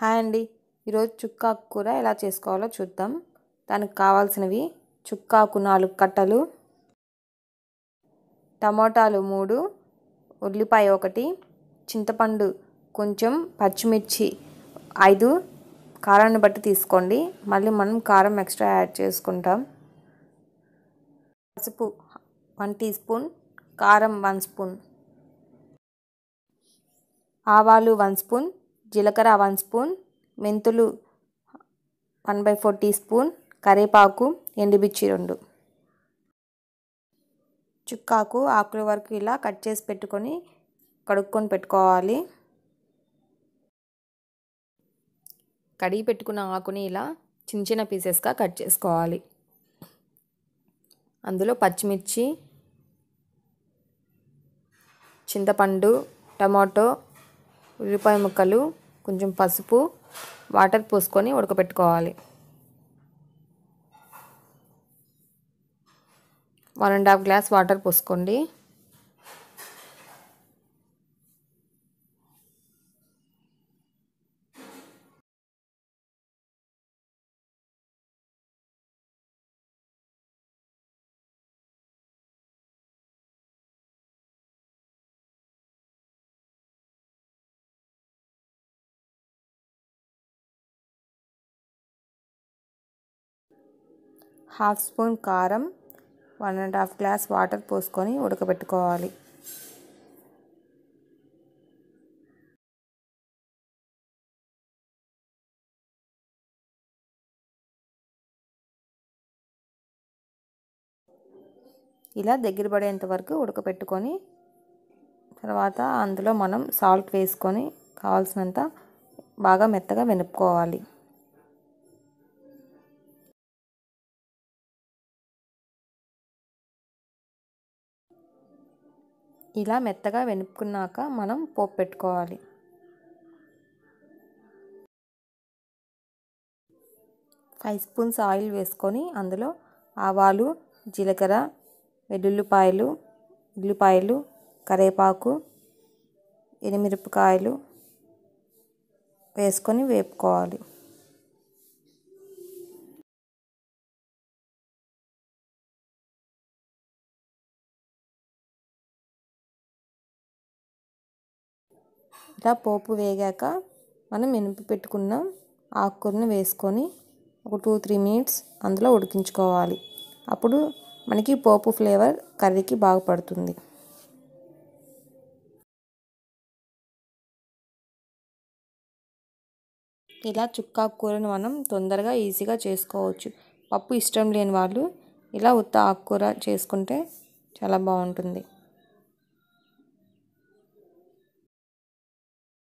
Hi అండి. ఈరోజు చుక్కాకు కూర ఎలా చేసుకోవాలో చూద్దాం. దానికి కావాల్సినవి చుక్కాకు నాలుగు కట్టలు టమోటాలు మూడు ఉల్లిపాయ ఒకటి చింతపండు కొంచెం పచ్చిమిర్చి ఐదు కారాన్ని బట్టి తీసుకోండి. మళ్ళీ మనం కారం ఎక్స్ట్రా యాడ్ చేసుకుంటాం. పసుపు వన్ టీ స్పూన్ కారం వన్ స్పూన్ ఆవాలు వన్ స్పూన్ జీలకర్ర వన్ స్పూన్ మెంతులు one by four teaspoon కరివేపాకు ఎండుమిర్చి రెండు. చుక్కాకు ఆకుల వరకు ఇలా కట్ చేసి పెట్టుకొని కడుక్కొని పెట్టుకోవాలి. కడిగి పెట్టుకున్న ఆకుని ఇలా చిన్న చిన్న పీసెస్గా కట్ చేసుకోవాలి. అందులో పచ్చిమిర్చి చింతపండు టమాటో ఉల్లిపాయ ముక్కలు కొంచెం పసుపు వాటర్ పోసుకొని ఉడకపెట్టుకోవాలి. One and half glass water పోసుకోండి. హాఫ్ స్పూన్ కారం one and half glass water పోసుకొని ఉడకబెట్టుకోవాలి. ఇలా దగ్గర పడేంత వరకు ఉడకపెట్టుకొని తర్వాత అందులో మనం సాల్ట్ వేసుకొని కావాల్సినంత బాగా మెత్తగా వెనుక్కోవాలి. ఇలా మెత్తగా వెనుక్కున్నాక మనం పోపు పెట్టుకోవాలి. ఫైవ్ స్పూన్స్ ఆయిల్ వేసుకొని అందులో ఆవాలు జీలకర్ర వెల్లుల్లిపాయలు ఉల్లిపాయలు కరివేపాకు ఎనిమిరపకాయలు వేసుకొని వేపుకోవాలి. ఇలా పోపు వేగాక మనం మినప పెట్టుకున్న ఆకుకూరను వేసుకొని ఒక టూ త్రీ మినిట్స్ అందులో ఉడికించుకోవాలి. అప్పుడు మనకి పోపు ఫ్లేవర్ కర్రీకి బాగా పడుతుంది. ఇలా చుక్కాకూరను మనం తొందరగా ఈజీగా చేసుకోవచ్చు. పప్పు ఇష్టం లేని వాళ్ళు ఇలా ఉత్త ఆకుకూర చేసుకుంటే చాలా బాగుంటుంది.